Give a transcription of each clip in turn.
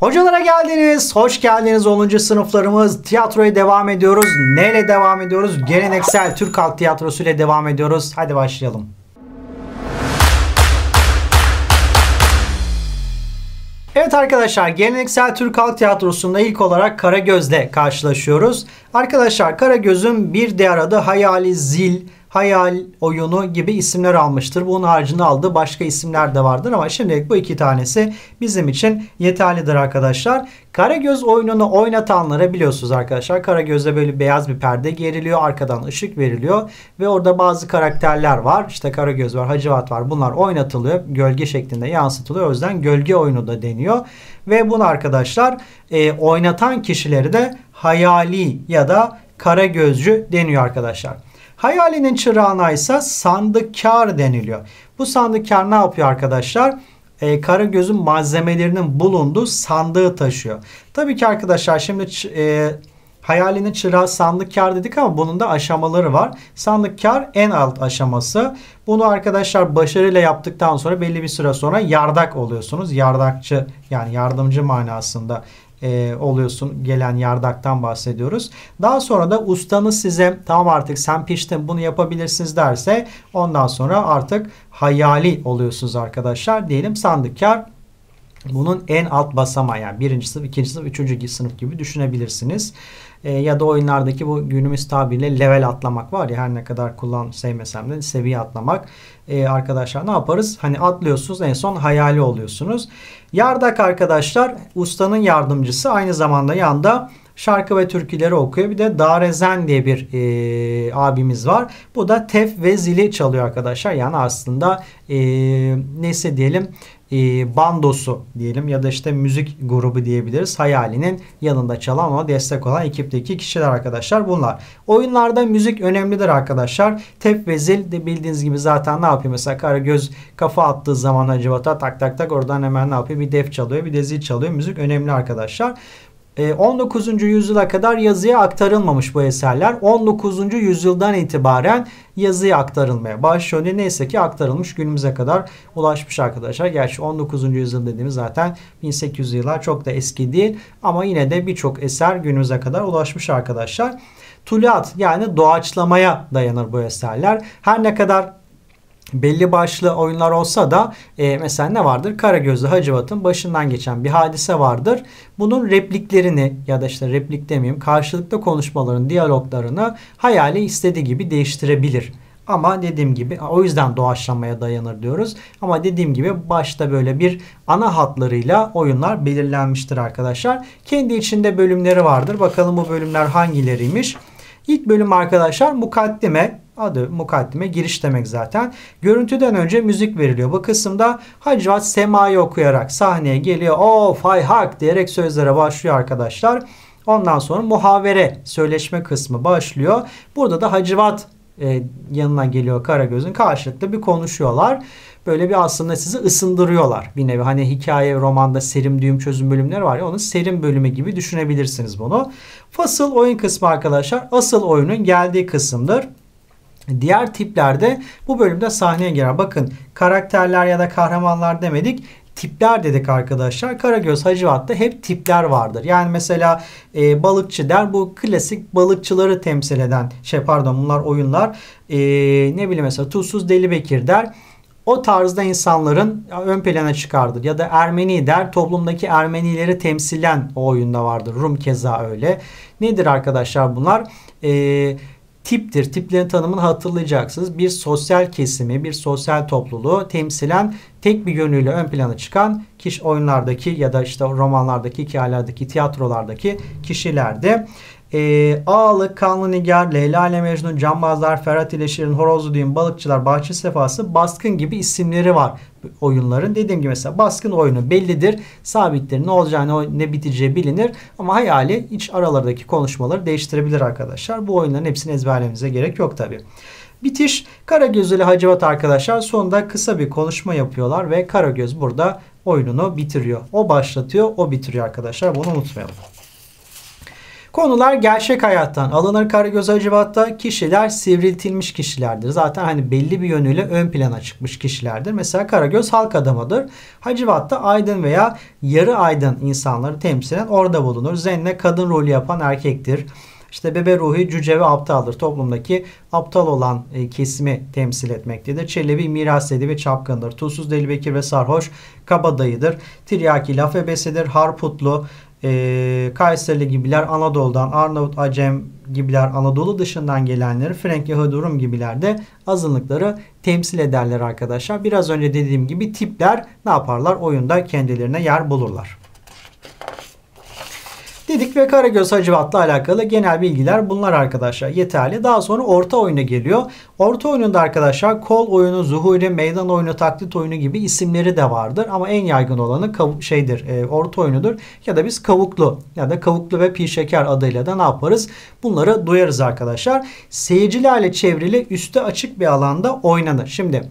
Hocalara geldiniz. Hoş geldiniz 10. sınıflarımız. Tiyatroya devam ediyoruz. Neyle devam ediyoruz? Geleneksel Türk Halk Tiyatrosu ile devam ediyoruz. Hadi başlayalım. Evet arkadaşlar geleneksel Türk Halk Tiyatrosu'nda ilk olarak Karagöz'le karşılaşıyoruz. Arkadaşlar Karagöz'ün bir diğer adı Hayali Zil, Hayal oyunu gibi isimler almıştır. Bunun haricinde aldığı başka isimler de vardır ama şimdilik bu iki tanesi bizim için yeterlidir arkadaşlar. Karagöz oyununu oynatanlara biliyorsunuz arkadaşlar. Karagöz'de böyle beyaz bir perde geriliyor. Arkadan ışık veriliyor. Ve orada bazı karakterler var. İşte Karagöz var, Hacivat var. Bunlar oynatılıyor. Gölge şeklinde yansıtılıyor. O yüzden gölge oyunu da deniyor. Ve bunu arkadaşlar e, oynatan kişileri de hayali ya da kara gözcü deniyor arkadaşlar. Hayalinin çırağına ise sandıkkar deniliyor. Bu sandıkkar ne yapıyor arkadaşlar? Ee, Karagöz'ün malzemelerinin bulunduğu sandığı taşıyor. Tabii ki arkadaşlar şimdi e, hayalinin çırağı sandıkkar dedik ama bunun da aşamaları var. Sandıkkar en alt aşaması. Bunu arkadaşlar başarıyla yaptıktan sonra belli bir süre sonra yardak oluyorsunuz. Yardakçı yani yardımcı manasında e, oluyorsun. Gelen yardaktan bahsediyoruz. Daha sonra da ustanız size tamam artık sen piştin bunu yapabilirsiniz derse ondan sonra artık hayali oluyorsunuz arkadaşlar. Diyelim sandıkkar bunun en alt basamağı yani birinci sınıf, ikinci sınıf, üçüncü sınıf gibi düşünebilirsiniz. E, ya da oyunlardaki bu günümüz tabiriyle level atlamak var ya her ne kadar kullan sevmesem de seviye atlamak. E, arkadaşlar ne yaparız? Hani atlıyorsunuz en son hayali oluyorsunuz. Yardak arkadaşlar ustanın yardımcısı aynı zamanda yanda şarkı ve türküleri okuyor. Bir de Darezen diye bir e, abimiz var. Bu da tef ve zili çalıyor arkadaşlar. Yani aslında e, neyse diyelim e, bandosu diyelim ya da işte müzik grubu diyebiliriz. Hayalinin yanında çalan ama destek olan ekipteki kişiler arkadaşlar bunlar. Oyunlarda müzik önemlidir arkadaşlar. Tep ve zil de bildiğiniz gibi zaten ne yapıyor? Mesela Karagöz kafa attığı zaman Hacivat'a tak tak tak oradan hemen ne yapıyor? Bir def çalıyor bir de zil çalıyor. Müzik önemli arkadaşlar. 19. Ee, yüzyıla kadar yazıya aktarılmamış bu eserler. 19. yüzyıldan itibaren yazıya aktarılmaya başlıyor. Neyse ki aktarılmış günümüze kadar ulaşmış arkadaşlar. Gerçi 19. yüzyıl dediğimiz zaten 1800 yıllar çok da eski değil. Ama yine de birçok eser günümüze kadar ulaşmış arkadaşlar. Tuliat yani doğaçlamaya dayanır bu eserler. Her ne kadar belli başlı oyunlar olsa da e, mesela ne vardır? Karagözlü Hacivat'ın başından geçen bir hadise vardır. Bunun repliklerini ya da işte replik demeyeyim karşılıklı konuşmaların, diyaloglarını hayali istediği gibi değiştirebilir. Ama dediğim gibi o yüzden doğaçlamaya dayanır diyoruz. Ama dediğim gibi başta böyle bir ana hatlarıyla oyunlar belirlenmiştir arkadaşlar. Kendi içinde bölümleri vardır. Bakalım bu bölümler hangileriymiş. İlk bölüm arkadaşlar mukaddime adı mukaddime giriş demek zaten. Görüntüden önce müzik veriliyor. Bu kısımda Hacivat semayı okuyarak sahneye geliyor. O fay hak diyerek sözlere başlıyor arkadaşlar. Ondan sonra muhavere söyleşme kısmı başlıyor. Burada da Hacivat e, yanına geliyor Karagöz'ün karşılıklı bir konuşuyorlar. Böyle bir aslında sizi ısındırıyorlar. Bir nevi hani hikaye romanda serim düğüm çözüm bölümleri var ya onun serim bölümü gibi düşünebilirsiniz bunu. Fasıl oyun kısmı arkadaşlar asıl oyunun geldiği kısımdır. Diğer tiplerde bu bölümde sahneye girer. Bakın karakterler ya da kahramanlar demedik tipler dedik arkadaşlar. Karagöz Hacivat'ta hep tipler vardır. Yani mesela e, balıkçı der bu klasik balıkçıları temsil eden şey pardon bunlar oyunlar. E, ne bileyim mesela Tuzsuz Deli Bekir der. O tarzda insanların ön plana çıkardır. Ya da Ermeni der toplumdaki Ermenileri temsilen o oyunda vardır. Rum keza öyle. Nedir arkadaşlar bunlar? Eee tiptir. Tiplerin tanımını hatırlayacaksınız. Bir sosyal kesimi, bir sosyal topluluğu temsilen tek bir yönüyle ön plana çıkan kişi oyunlardaki ya da işte romanlardaki, hikayelerdeki, tiyatrolardaki kişilerde e, Ağalık, Kanlı Nigar, Leyla ile Mecnun, Cambazlar, Ferhat ile Şirin, Horozlu Düğün, Balıkçılar, Bahçe Sefası, Baskın gibi isimleri var oyunların. Dediğim gibi mesela Baskın oyunu bellidir. Sabittir. Ne olacağını, ne biteceği bilinir. Ama hayali iç aralardaki konuşmaları değiştirebilir arkadaşlar. Bu oyunların hepsini ezberlememize gerek yok tabi. Bitiş Karagöz ile Hacivat arkadaşlar sonunda kısa bir konuşma yapıyorlar ve Karagöz burada oyununu bitiriyor. O başlatıyor, o bitiriyor arkadaşlar. Bunu unutmayalım. Konular gerçek hayattan alınır Karagöz Hacivat'ta. Kişiler sivriltilmiş kişilerdir. Zaten hani belli bir yönüyle ön plana çıkmış kişilerdir. Mesela Karagöz halk adamıdır. Hacivat'ta aydın veya yarı aydın insanları temsilen orada bulunur. Zenne kadın rolü yapan erkektir. İşte bebe ruhu cüce ve aptaldır. Toplumdaki aptal olan e, kesimi temsil etmektedir. Çelebi miras edi ve çapkındır. Tuzsuz Delibekir ve sarhoş kabadayıdır. Tiryaki laf ebesidir. Harputlu e, Kayserili gibiler Anadolu'dan, Arnavut, Acem gibiler Anadolu dışından gelenleri, Frank Yahudi Rum gibiler de azınlıkları temsil ederler arkadaşlar. Biraz önce dediğim gibi tipler ne yaparlar? Oyunda kendilerine yer bulurlar. Dedik ve Karagöz Hacivat'la alakalı genel bilgiler bunlar arkadaşlar yeterli. Daha sonra orta oyuna geliyor. Orta oyununda arkadaşlar kol oyunu, zuhuri, meydan oyunu, taklit oyunu gibi isimleri de vardır. Ama en yaygın olanı şeydir, e, orta oyunudur. Ya da biz kavuklu ya da kavuklu ve pi şeker adıyla da ne yaparız? Bunları duyarız arkadaşlar. Seyircilerle çevrili üstü açık bir alanda oynanır. Şimdi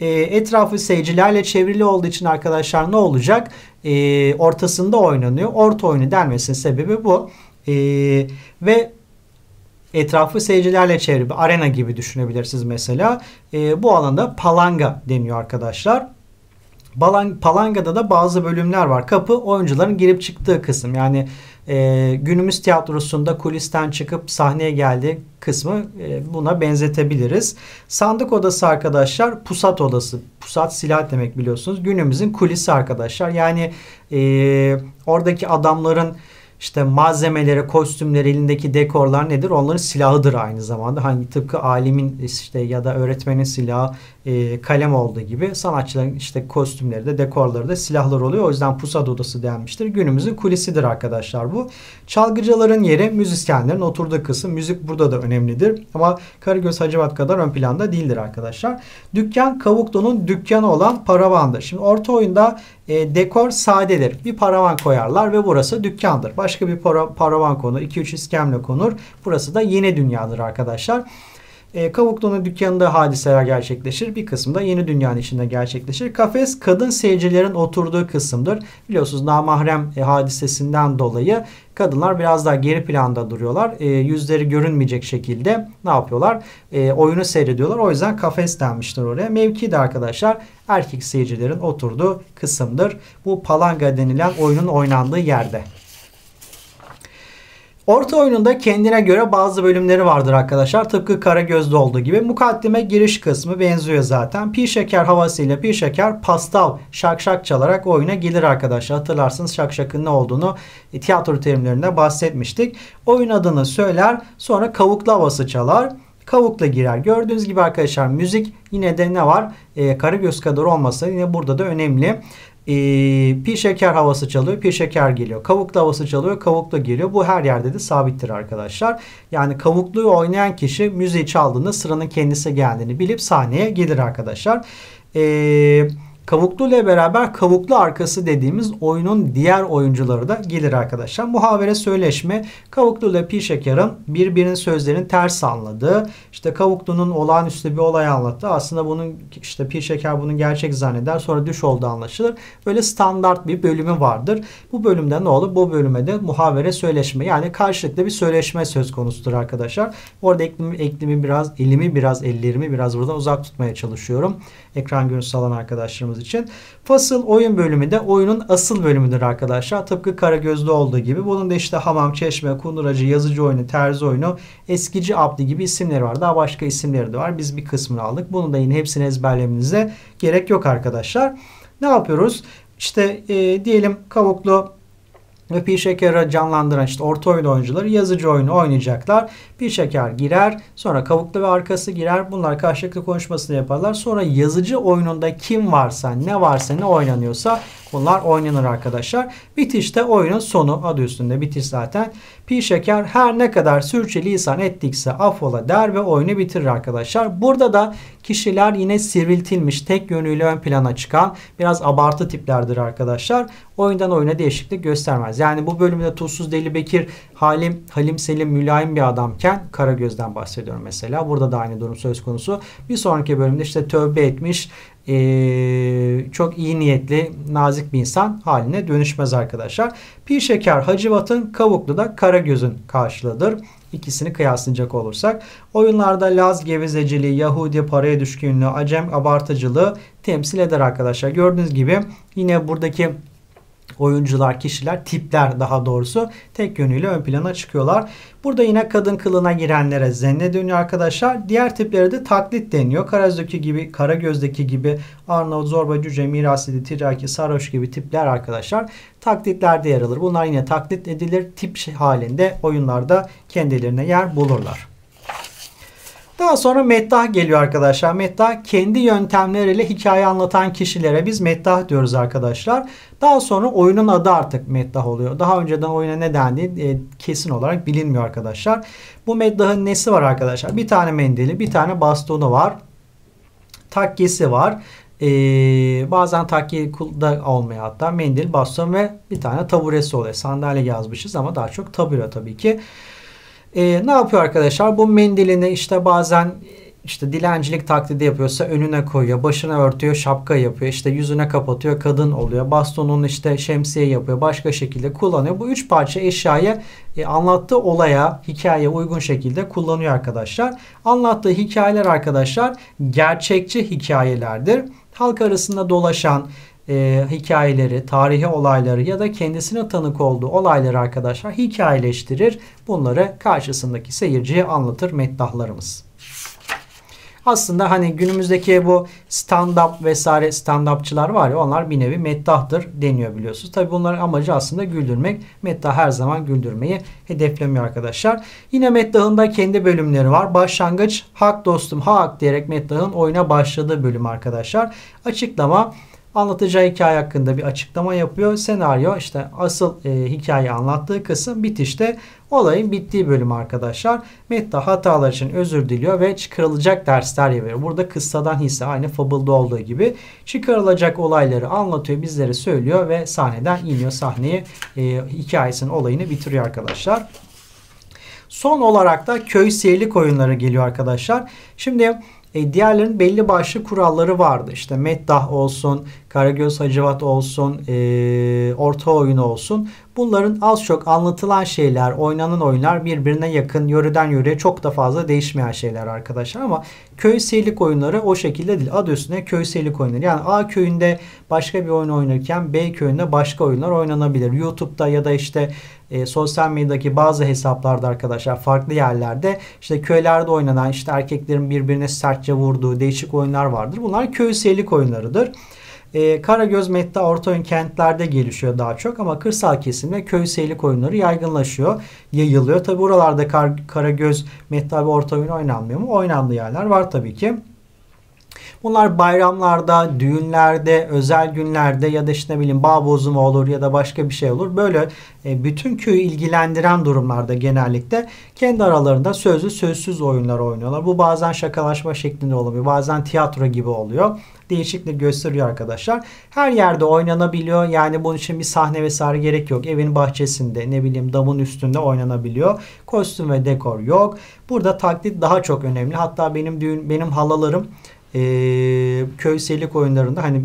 e, etrafı seyircilerle çevrili olduğu için arkadaşlar ne olacak? E, ortasında oynanıyor. Orta oyunu denmesinin sebebi bu. E, ve etrafı seyircilerle çevrili arena gibi düşünebilirsiniz mesela. E, bu alanda palanga deniyor arkadaşlar. Palanga'da da bazı bölümler var. Kapı oyuncuların girip çıktığı kısım. Yani e, günümüz tiyatrosunda kulisten çıkıp sahneye geldiği kısmı e, buna benzetebiliriz. Sandık odası arkadaşlar pusat odası. Pusat silah demek biliyorsunuz. Günümüzün kulisi arkadaşlar. Yani e, oradaki adamların işte malzemeleri, kostümleri, elindeki dekorlar nedir? Onların silahıdır aynı zamanda. Hangi tıpkı alimin işte ya da öğretmenin silahı e, kalem olduğu gibi sanatçıların işte kostümleri de dekorları da silahlar oluyor. O yüzden pusat odası denmiştir. Günümüzün kulisidir arkadaşlar bu. Çalgıcıların yeri müzisyenlerin oturduğu kısım. Müzik burada da önemlidir. Ama Karagöz Hacivat kadar ön planda değildir arkadaşlar. Dükkan Kavuklu'nun dükkanı olan paravandır. Şimdi orta oyunda e, dekor sadedir. Bir paravan koyarlar ve burası dükkandır. Başka bir para, paravan konur. 2-3 iskemle konur. Burası da yeni dünyadır arkadaşlar. E, Kavuklu'nun dükkanında hadiseler gerçekleşir. Bir kısmı da yeni dünyanın içinde gerçekleşir. Kafes kadın seyircilerin oturduğu kısımdır. Biliyorsunuz namahrem e, hadisesinden dolayı kadınlar biraz daha geri planda duruyorlar. E, yüzleri görünmeyecek şekilde ne yapıyorlar? E, oyunu seyrediyorlar. O yüzden kafes denmiştir oraya. Mevki de arkadaşlar erkek seyircilerin oturduğu kısımdır. Bu palanga denilen oyunun oynandığı yerde. Orta oyununda kendine göre bazı bölümleri vardır arkadaşlar. Tıpkı Karagöz'de olduğu gibi. Mukaddime giriş kısmı benziyor zaten. Pi şeker havasıyla pi şeker pastal şak şak çalarak oyuna gelir arkadaşlar. Hatırlarsınız şak şakın ne olduğunu tiyatro terimlerinde bahsetmiştik. Oyun adını söyler sonra kavuklu havası çalar kavukla girer. Gördüğünüz gibi arkadaşlar müzik yine de ne var? E, Karagöz kadar olmasa yine burada da önemli e, pi şeker havası çalıyor, pi şeker geliyor. Kavuklu havası çalıyor, kavuklu geliyor. Bu her yerde de sabittir arkadaşlar. Yani kavukluyu oynayan kişi müziği çaldığında sıranın kendisi geldiğini bilip sahneye gelir arkadaşlar. Eee Kavuklu ile beraber kavuklu arkası dediğimiz oyunun diğer oyuncuları da gelir arkadaşlar. Muhavere söyleşme Kavuklu ile Pi Şeker'in birbirinin sözlerini ters anladığı işte Kavuklu'nun olağanüstü bir olay anlattı. Aslında bunun işte Pi Şeker bunu gerçek zanneder sonra düş olduğu anlaşılır. Böyle standart bir bölümü vardır. Bu bölümde ne olur? Bu bölüme de muhavere söyleşme yani karşılıklı bir söyleşme söz konusudur arkadaşlar. Orada eklimi, eklimi biraz elimi biraz ellerimi biraz buradan uzak tutmaya çalışıyorum. Ekran görüntüsü alan arkadaşlarımız için. Fasıl oyun bölümü de oyunun asıl bölümüdür arkadaşlar. Tıpkı Karagöz'de olduğu gibi. Bunun da işte hamam, çeşme, kunduracı, yazıcı oyunu, terzi oyunu, eskici abdi gibi isimleri var. Daha başka isimleri de var. Biz bir kısmını aldık. Bunu da yine hepsini ezberlemenize gerek yok arkadaşlar. Ne yapıyoruz? İşte e, diyelim kavuklu ve pi şekeri canlandıran işte orta oyun oyuncuları yazıcı oyunu oynayacaklar. Pi şeker girer. Sonra kavuklu ve arkası girer. Bunlar karşılıklı konuşmasını yaparlar. Sonra yazıcı oyununda kim varsa ne varsa ne oynanıyorsa bunlar oynanır arkadaşlar. Bitişte oyunun sonu adı üstünde bitiş zaten. Pi şeker her ne kadar sürçülisan ettikse affola der ve oyunu bitirir arkadaşlar. Burada da kişiler yine sivriltilmiş tek yönüyle ön plana çıkan biraz abartı tiplerdir arkadaşlar. Oyundan oyuna değişiklik göstermez. Yani bu bölümde Tuzsuz Deli Bekir Halim, Halim Selim mülayim bir adamken Karagöz'den bahsediyorum mesela. Burada da aynı durum söz konusu. Bir sonraki bölümde işte tövbe etmiş e, çok iyi niyetli, nazik bir insan haline dönüşmez arkadaşlar. Pir şeker Hacivat'ın, Kavuklu da Karagöz'ün karşılığıdır. İkisini kıyaslayacak olursak. Oyunlarda Laz gevezeciliği, Yahudi paraya düşkünlüğü, Acem abartıcılığı temsil eder arkadaşlar. Gördüğünüz gibi yine buradaki oyuncular, kişiler, tipler daha doğrusu tek yönüyle ön plana çıkıyorlar. Burada yine kadın kılına girenlere zenne dönüyor arkadaşlar. Diğer tiplere de taklit deniyor. Karazdaki gibi, Karagöz'deki gibi Arnavut, Zorba, Cüce, Mirasidi, Tiraki, Sarhoş gibi tipler arkadaşlar taklitlerde yer alır. Bunlar yine taklit edilir. Tip halinde oyunlarda kendilerine yer bulurlar. Daha sonra meddah geliyor arkadaşlar. Meddah kendi yöntemleriyle hikaye anlatan kişilere biz meddah diyoruz arkadaşlar. Daha sonra oyunun adı artık meddah oluyor. Daha önceden oyuna ne dendiği e, kesin olarak bilinmiyor arkadaşlar. Bu meddahın nesi var arkadaşlar? Bir tane mendili, bir tane bastonu var. Takkesi var. Ee, bazen takki da olmuyor hatta mendil, baston ve bir tane taburesi oluyor. Sandalye yazmışız ama daha çok tabure tabii ki. E, ne yapıyor arkadaşlar? Bu mendilini işte bazen işte dilencilik taklidi yapıyorsa önüne koyuyor. Başına örtüyor, şapka yapıyor. işte yüzüne kapatıyor, kadın oluyor. Bastonunu işte şemsiye yapıyor. Başka şekilde kullanıyor. Bu üç parça eşyayı e, anlattığı olaya, hikayeye uygun şekilde kullanıyor arkadaşlar. Anlattığı hikayeler arkadaşlar gerçekçi hikayelerdir. Halk arasında dolaşan, e, hikayeleri, tarihi olayları ya da kendisine tanık olduğu olayları arkadaşlar hikayeleştirir. Bunları karşısındaki seyirciye anlatır meddahlarımız. Aslında hani günümüzdeki bu stand-up vesaire stand-upçılar var ya onlar bir nevi meddahtır deniyor biliyorsunuz. Tabi bunların amacı aslında güldürmek. Meddah her zaman güldürmeyi hedeflemiyor arkadaşlar. Yine meddahın da kendi bölümleri var. Başlangıç hak dostum hak diyerek meddahın oyuna başladığı bölüm arkadaşlar. Açıklama anlatacağı hikaye hakkında bir açıklama yapıyor. Senaryo işte asıl e, hikayeyi anlattığı kısım bitişte olayın bittiği bölüm arkadaşlar. Metta hatalar için özür diliyor ve çıkarılacak dersler veriyor. Burada kıssadan hisse aynı Fable'da olduğu gibi çıkarılacak olayları anlatıyor, bizlere söylüyor ve sahneden iniyor sahneye e, hikayesinin olayını bitiriyor arkadaşlar. Son olarak da köy seyirlik oyunları geliyor arkadaşlar. Şimdi e, diğerlerinin belli başlı kuralları vardı. İşte Meddah olsun, Karagöz Hacivat olsun, e, orta oyun olsun. Bunların az çok anlatılan şeyler, oynanan oyunlar birbirine yakın, yöreden yöreye çok da fazla değişmeyen şeyler arkadaşlar. Ama köy seyirlik oyunları o şekilde değil. Adı üstünde köy seyirlik oyunları. Yani A köyünde başka bir oyun oynarken B köyünde başka oyunlar oynanabilir. YouTube'da ya da işte e, sosyal medyadaki bazı hesaplarda arkadaşlar farklı yerlerde işte köylerde oynanan işte erkeklerin birbirine sertçe vurduğu değişik oyunlar vardır. Bunlar köy seyirlik oyunlarıdır. E, Karagöz Metta orta oyun kentlerde gelişiyor daha çok ama kırsal kesimde köy seyirlik oyunları yaygınlaşıyor, yayılıyor. Tabi buralarda Kar, Karagöz Metta ve orta oyun oynanmıyor mu? Oynandığı yerler var tabii ki. Bunlar bayramlarda, düğünlerde, özel günlerde ya da işte ne bileyim bağ bozumu olur ya da başka bir şey olur. Böyle e, bütün köyü ilgilendiren durumlarda genellikle kendi aralarında sözlü sözsüz oyunlar oynuyorlar. Bu bazen şakalaşma şeklinde oluyor. Bazen tiyatro gibi oluyor değişiklik gösteriyor arkadaşlar. Her yerde oynanabiliyor. Yani bunun için bir sahne vesaire gerek yok. Evin bahçesinde ne bileyim damın üstünde oynanabiliyor. Kostüm ve dekor yok. Burada taklit daha çok önemli. Hatta benim düğün benim halalarım e, köy selik oyunlarında hani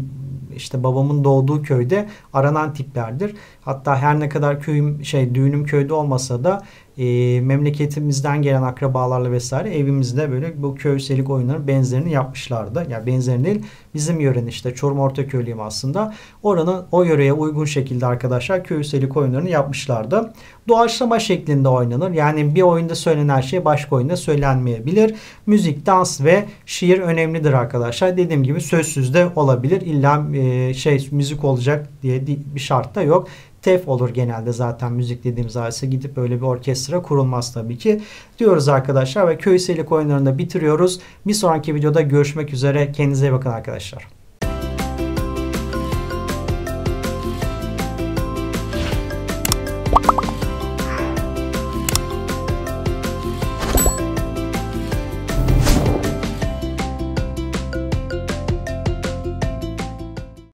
işte babamın doğduğu köyde aranan tiplerdir. Hatta her ne kadar köyüm şey düğünüm köyde olmasa da e, memleketimizden gelen akrabalarla vesaire evimizde böyle bu köyselik oyunların benzerini yapmışlardı. Yani benzerini değil bizim yörenin işte Çorum Ortaköy'lüyüm aslında. Oranın o yöreye uygun şekilde arkadaşlar köyselik oyunlarını yapmışlardı. Doğaçlama şeklinde oynanır. Yani bir oyunda söylenen şey başka oyunda söylenmeyebilir. Müzik, dans ve şiir önemlidir arkadaşlar. Dediğim gibi sözsüz de olabilir. İlla e, şey müzik olacak diye bir şart da yok. TEF olur genelde zaten müzik dediğimiz hadise. Gidip böyle bir orkestra kurulmaz tabii ki. Diyoruz arkadaşlar ve köy seyirlik oyunlarını da bitiriyoruz. Bir sonraki videoda görüşmek üzere. Kendinize bakın arkadaşlar.